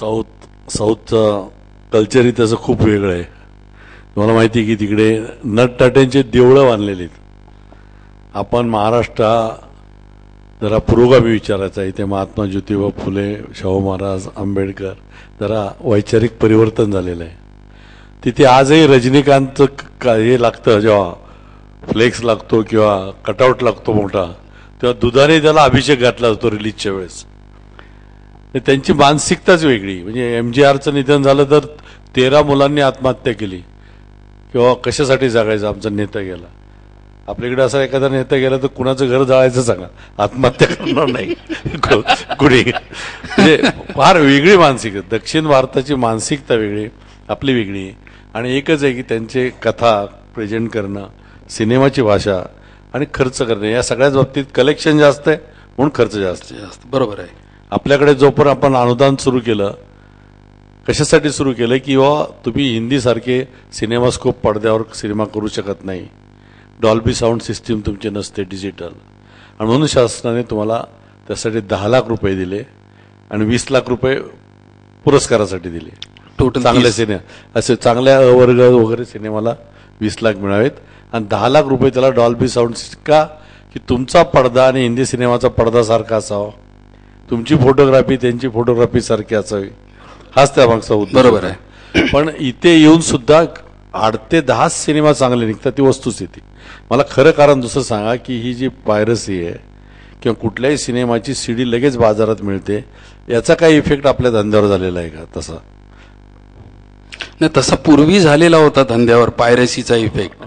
South साऊथचं कल्चरही त्याचं खूप वेगळं आहे. तुम्हाला माहिती आहे की तिकडे नटटाट्यांचे देवळं बांधलेली आहेत. आपण महाराष्ट्रा जरा पुरोगामी विचारायचा इथे महात्मा ज्योतिबा फुले शाहू महाराज आंबेडकर जरा वैचारिक परिवर्तन झालेलं आहे. तिथे आजही रजनीकांतचं का- हे लागतं जेव्हा फ्लेक्स लागतो किंवा कटआउट लागतो मोठा तेव्हा दुधाने त्याला अभिषेक घातला जातो रिलीजच्या वेळेस. त्यांची मानसिकताच वेगळी. म्हणजे एम जी आरचं निधन झालं तर तेरा मुलांनी आत्महत्या केली. किंवा कशासाठी जगायचं? आमचा नेता गेला. आपल्याकडे असा एखादा नेता गेला तर कुणाचं घर जाळायचं सांगा? आत्महत्या करणार नाही. कुणी? म्हणजे फार वेगळी मानसिकता. दक्षिण भारताची मानसिकता वेगळी आपली वेगळी. आणि एकच आहे की त्यांचे कथा प्रेझेंट करणं सिनेमाची भाषा आणि खर्च करणं या सगळ्याच बाबतीत कलेक्शन जास्त आहे म्हणून खर्च जास्त जास्त. बरोबर आहे. आपल्याकडे जोपर्यंत आपण अनुदान सुरू केलं कशासाठी सुरू केलं की बाबा तुम्ही हिंदीसारखे सिनेमास्कोप पडद्यावर सिनेमा करू शकत नाही. डॉल्बी साऊंड सिस्टीम तुमची नसते डिजिटल. आणि म्हणून शासनाने तुम्हाला त्यासाठी दहा लाख रुपये दिले आणि वीस लाख रुपये पुरस्कारासाठी दिले. टोटल चांगल्या सिनेमा असे चांगल्या वर्ग वगैरे सिनेमाला वीस लाख मिळावेत. आणि दहा लाख रुपये त्याला डॉल्बी साऊंड का की तुमचा पडदा आणि हिंदी सिनेमाचा पडदा सारखा असावा. तुमची फोटोग्राफी त्यांची फोटोग्राफी सारखी असावी. हाच त्या मागचा उद्देश बरोबर होता. पण इथे येऊन सुद्धा आठ ते दहा सिनेमा चांगले निघतात ती वस्तुस्थिती मला खरं कारण दुसरं सांगा की ही जी पायरसी आहे किंवा कुठल्याही सिनेमाची सीडी लगेच बाजारात मिळते याचा काही इफेक्ट आपल्या धंद्यावर झालेला आहे का तसा? नाही तसा पूर्वी झालेला होता धंद्यावर पायरसीचा इफेक्ट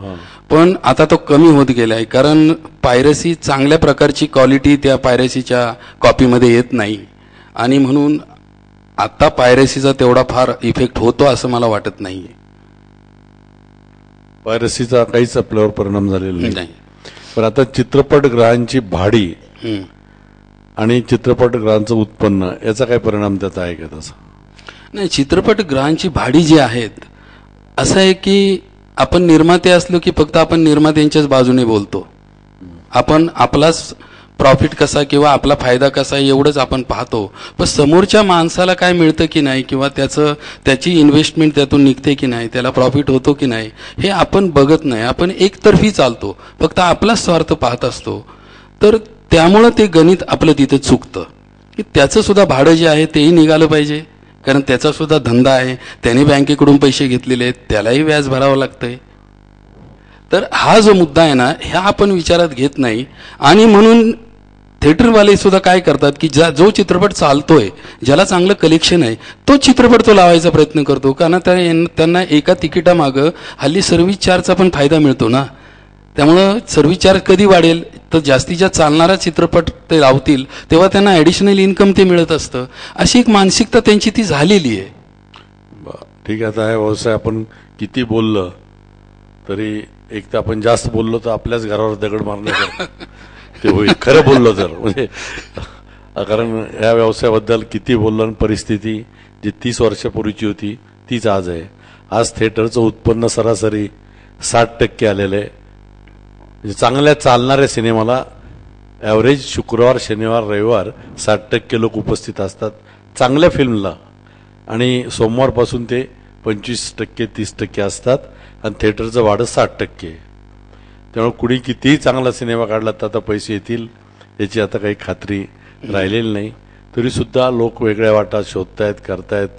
पण आता तो कमी होत गेलाय कारण पायरसी चांगल्या प्रकारची क्वालिटी त्या पायरसीच्या कॉपीमध्ये येत नाही. आणि म्हणून आता पायरसीचा तेवढा फार इफेक्ट होतो असं मला वाटत नाहीये. पायरसीचा काहीच आपल्यावर परिणाम झालेला नाही. नाही. पण आता चित्रपटगृहांची भाडी. आणि चित्रपटगृहांचं उत्पन्न याचा काय परिणाम त्यात आहे का तसा? नाही चित्रपटगृहांची भाडी जी आहेत असं आहे की आपण निर्माते असलो की फक्त आपण निर्मात्यांच्याच बाजूने बोलतो. आपण आपलाच प्रॉफिट कसा किंवा आपला फायदा कसा एवढंच आपण पाहतो. पण समोरच्या माणसाला काय मिळतं की नाही किंवा त्याचं त्याची इन्व्हेस्टमेंट त्यातून निघते की नाही त्याला प्रॉफिट होतो की नाही हे आपण बघत नाही. आपण एकतर्फी चालतो. फक्त आपलाच स्वार्थ पाहत असतो. तर त्यामुळं ते गणित आपलं तिथं चुकतं. की त्याचं सुद्धा भाडं जे आहे तेही निघालं पाहिजे. कारण त्याचा सुद्धा धंदा आहे. त्याने बँकेकडून पैसे घेतलेले आहेत. त्यालाही व्याज भरावं लागतंय. तर हा जो मुद्दा आहे ना ह्या आपण विचारात घेत नाही. आणि म्हणून थिएटरवाले सुद्धा काय करतात की ज्या जो चित्रपट चालतोय ज्याला चांगलं कलेक्शन आहे तो चित्रपट तो लावायचा प्रयत्न करतो. कारण त्या- त्यांना एका तिकिटामागं हल्ली सर्व्हिस चार्जचा पण फायदा मिळतो ना. त्यामुळं सर्व्हिस चार्ज कधी वाढेल तर जास्तीत जास्त चालणारा चित्रपट ते लावतील तेव्हा त्यांना ॲडिशनल इन्कम ते मिळत असतं. अशी एक मानसिकता त्यांची ती झालेली आहे. ठीक आहे आता हा व्यवसाय आपण किती बोललं तरी एक तर आपण जास्त बोललो तर आपल्याच घरावर दगड मारण्याचं ते होईल. खरं बोललो तर म्हणजे कारण या व्यवसायाबद्दल किती बोललो आणि परिस्थिती जी तीस वर्षापूर्वीची होती तीच आज आहे. आज थिएटरचं उत्पन्न सरासरी साठ टक्के आलेलं आहे. म्हणजे चांगल्या चालणाऱ्या सिनेमाला ॲव्हरेज शुक्रवार शनिवार रविवार साठ टक्के लोक उपस्थित असतात. चांगल्या फिल्मला. आणि सोमवारपासून ते पंचवीस टक्के तीस टक्के असतात. आणि थिएटरचं वाढं साठ टक्के. त्यामुळे कुणी कितीही चांगला सिनेमा काढला तर आता पैसे येतील याची आता काही खात्री राहिलेली नाही. तरीसुद्धा लोक वेगळ्या वाटा शोधतायत करतायत.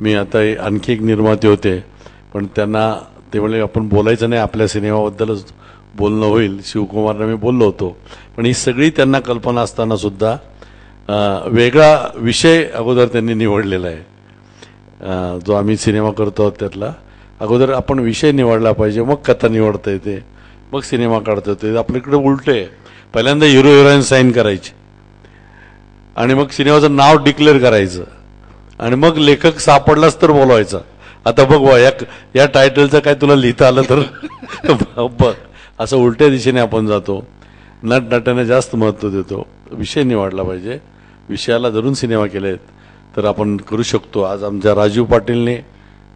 मी आता हे आणखी एक निर्माते होते पण त्यांना ते म्हणजे आपण बोलायचं नाही आपल्या सिनेमाबद्दलच. बोलणं होईल शिवकुमारनं मी बोललो होतो. पण ही सगळी त्यांना कल्पना असताना सुद्धा वेगळा विषय अगोदर त्यांनी निवडलेला आहे. जो आम्ही सिनेमा करतो आहोत त्यातला. अगोदर आपण विषय निवडला पाहिजे मग कथा निवडता येते मग सिनेमा काढता येते. आपल्याकडे उलट आहे. पहिल्यांदा हिरो हिरोईन साईन करायची. आणि मग सिनेमाचं नाव डिक्लेअर करायचं. आणि मग लेखक सापडलाच तर बोलवायचा. आता बघ या या टायटलचं काय तुला लिहिता आलं तर? बघ. असं उलट्या दिशेने आपण जातो. नटनाट्याने जास्त महत्त्व देतो. विषय निवडला पाहिजे. विषयाला धरून सिनेमा केलेत तर आपण करू शकतो. आज आमच्या राजीव पाटीलने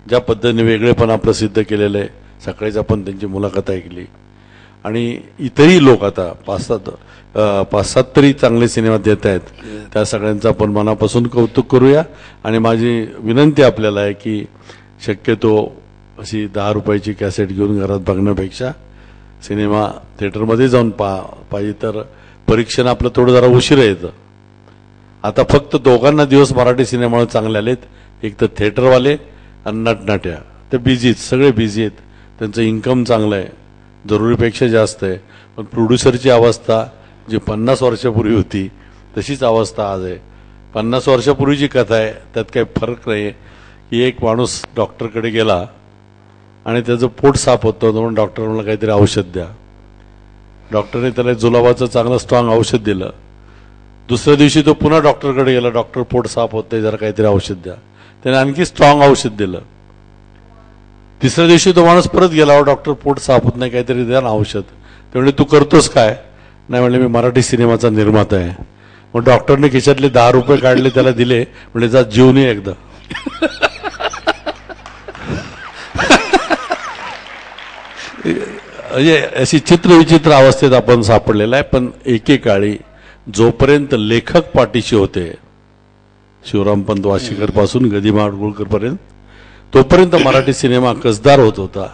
ज्या पद्धतीने वेगळेपणा प्रसिद्ध केलेलं आहे सकाळीच आपण त्यांची मुलाखत ऐकली. आणि इतरही लोक आता पाच सात पाच सात तरी चांगले सिनेमा देत आहेत. त्या सगळ्यांचं आपण मनापासून कौतुक करूया. आणि माझी विनंती आपल्याला आहे की शक्यतो अशी दहा रुपयाची कॅसेट घेऊन घरात बघण्यापेक्षा सिनेमा थिएटरमध्ये जाऊन पा पाहिजे तर परीक्षण आपलं थोडं जरा उशिरा येतं आता फक्त दोघांना दिवस मराठी सिनेमा चांगले आलेत. एक तर थिएटरवाले आणि नटनाट्या. ते बिझीत सगळे बिझी आहेत. त्यांचं इन्कम चांगलं आहे. जरुरीपेक्षा जास्त आहे. पण प्रोड्युसरची अवस्था जी पन्नास वर्षापूर्वी होती तशीच अवस्था आज आहे. पन्नास वर्षापूर्वीची कथा आहे त्यात काही फरक नाही की एक माणूस डॉक्टरकडे गेला आणि त्याचं पोट साफ होतं म्हणून डॉक्टर म्हणलं काहीतरी औषध द्या. डॉक्टरने त्याला जुलाबाचं चांगलं स्ट्रॉंग औषध दिलं. दुसऱ्या दिवशी तो पुन्हा डॉक्टरकडे गेला. डॉक्टर पोट साफ होते जरा काहीतरी औषध द्या. त्याने आणखी स्ट्रॉंग औषध दिलं. तिसऱ्या दिवशी तो माणूस परत गेला "अहो, डॉक्टर पोट साफ होत नाही काहीतरी द्या ना औषध. ते म्हणजे तू करतोस काय? नाही म्हणले मी मराठी सिनेमाचा निर्माता आहे. मग डॉक्टरने खिशातले दहा रुपये काढले त्याला दिले. म्हणजे जा जीवनी एकदा. म्हणजे अशी चित्रविचित्र अवस्थेत आपण सापडलेला आहे पण एकेकाळी जोपर्यंत लेखक पाठीशी होते शिवरामपंत वाशीकरपासून गदी पर्यंत तोपर्यंत मराठी सिनेमा कसदार होत होता.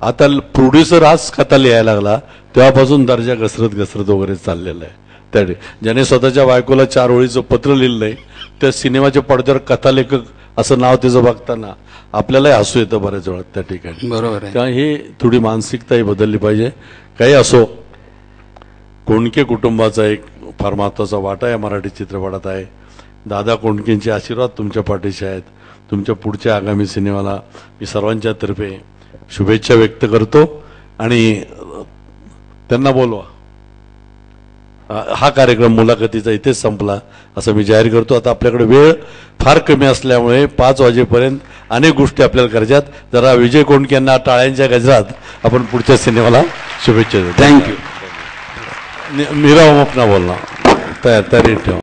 आता प्रोड्युसर आज कथा लिहायला लागला तेव्हापासून दर्जा घसरत घसरत वगैरे चाललेला आहे. त्या ज्याने स्वतःच्या बायकोला चार ओळीचं पत्र लिहिलं नाही त्या सिनेमाच्या पडद्यावर कथालेखक असं नाव त्याचं बघताना आपल्यालाही हसू येतं बऱ्याच वेळा त्या ठिकाणी. बरोबर आहे. तेव्हा ही थोडी मानसिकताही बदलली पाहिजे. काही असो कोणके कुटुंबाचा एक फार महत्त्वाचा वाटा या मराठी चित्रपटात आहे. दादा कोंडकेंचे आशीर्वाद तुमच्या पाठीशी आहेत. तुमच्या पुढच्या आगामी सिनेमाला मी सर्वांच्या तर्फे शुभेच्छा व्यक्त करतो. आणि त्यांना बोलवा. हा कार्यक्रम मुलाखतीचा इथेच संपला असं मी जाहीर करतो. आता आपल्याकडे वेळ फार कमी असल्यामुळे पाच वाजेपर्यंत अनेक गोष्टी आपल्याला करायच्यात. जरा विजय कोंडके यांना टाळ्यांच्या गजरात आपण पुढच्या सिनेमाला शुभेच्छा देतो. थँक्यू मीरा ओमपना बोलना तयार तयारी ठेवा.